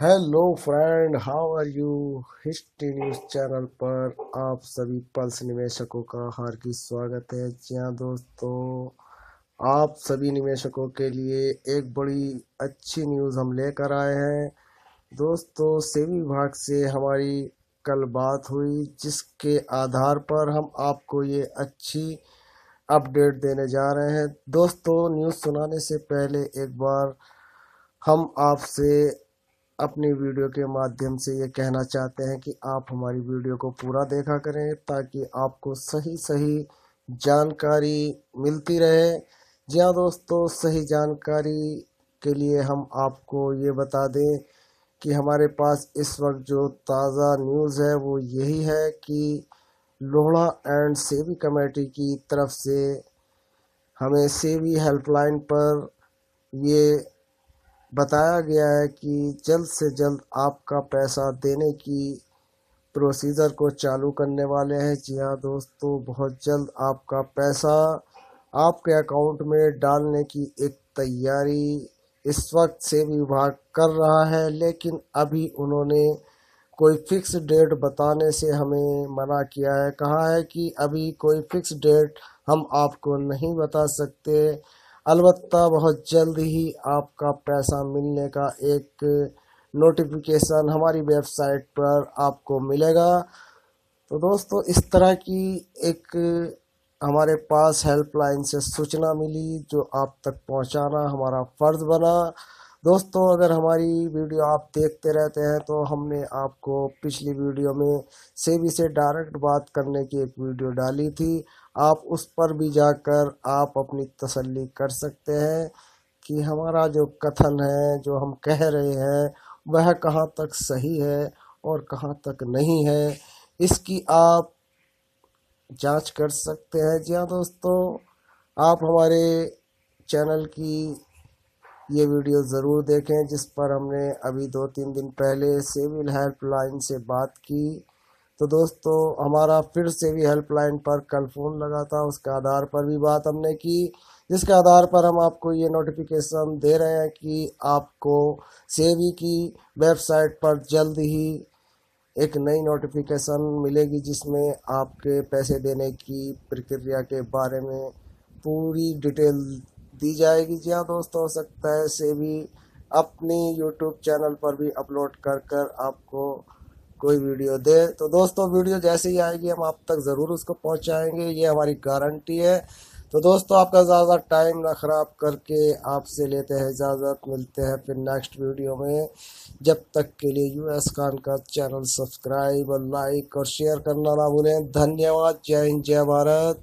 Hello friend how are you history news channel पर आप सभी पल्स निवेशकों का हार्दिक स्वागत है। जी हाँ दोस्तों, आप सभी निवेशकों के लिए एक बड़ी अच्छी न्यूज़ हम लेकर आए हैं। दोस्तों, सेवी विभाग से हमारी कल बात हुई, जिसके आधार पर हम आपको ये अच्छी अपडेट देने जा रहे हैं। दोस्तों न्यूज़ सुनाने से पहले एक बार हम आपसे अपनी वीडियो के माध्यम से ये कहना चाहते हैं कि आप हमारी वीडियो को पूरा देखा करें ताकि आपको सही सही जानकारी मिलती रहे। जी हाँ दोस्तों, सही जानकारी के लिए हम आपको ये बता दें कि हमारे पास इस वक्त जो ताज़ा न्यूज़ है वो यही है कि लोहड़ा एंड सेवी कमेटी की तरफ़ से हमें सेवी हेल्पलाइन पर ये बताया गया है कि जल्द से जल्द आपका पैसा देने की प्रोसीजर को चालू करने वाले हैं। जी हाँ दोस्तों, बहुत जल्द आपका पैसा आपके अकाउंट में डालने की एक तैयारी इस वक्त से विभाग कर रहा है, लेकिन अभी उन्होंने कोई फिक्स डेट बताने से हमें मना किया है। कहा है कि अभी कोई फिक्स डेट हम आपको नहीं बता सकते। अलबत्ता बहुत जल्द ही आपका पैसा मिलने का एक नोटिफिकेशन हमारी वेबसाइट पर आपको मिलेगा। तो दोस्तों, इस तरह की एक हमारे पास हेल्पलाइन से सूचना मिली, जो आप तक पहुंचाना हमारा फ़र्ज़ बना। दोस्तों, अगर हमारी वीडियो आप देखते रहते हैं तो हमने आपको पिछली वीडियो में सेवी से डायरेक्ट बात करने की एक वीडियो डाली थी। आप उस पर भी जाकर आप अपनी तसल्ली कर सकते हैं कि हमारा जो कथन है, जो हम कह रहे हैं, वह कहाँ तक सही है और कहाँ तक नहीं है, इसकी आप जाँच कर सकते हैं। जी हाँ दोस्तों, आप हमारे चैनल की ये वीडियो ज़रूर देखें, जिस पर हमने अभी दो तीन दिन पहले सिविल हेल्पलाइन से बात की। तो दोस्तों, हमारा फिर से भी हेल्पलाइन पर कल फ़ोन लगा था, उसके आधार पर भी बात हमने की, जिसके आधार पर हम आपको ये नोटिफिकेशन दे रहे हैं कि आपको सेवी की वेबसाइट पर जल्द ही एक नई नोटिफिकेशन मिलेगी, जिसमें आपके पैसे देने की प्रक्रिया के बारे में पूरी डिटेल दी जाएगी। जी हाँ दोस्तों, हो सकता है से भी अपनी यूट्यूब चैनल पर भी अपलोड कर कर आपको कोई वीडियो दे। तो दोस्तों, वीडियो जैसे ही आएगी, हम आप तक ज़रूर उसको पहुंचाएँगे। ये हमारी गारंटी है। तो दोस्तों, आपका ज़्यादा टाइम ना ख़राब करके आपसे लेते हैं इजाज़त। मिलते हैं फिर नेक्स्ट वीडियो में। जब तक के लिए यूएस खान का चैनल सब्सक्राइब, लाइक और शेयर करना ना भूलें। धन्यवाद। जय हिंद, जय भारत।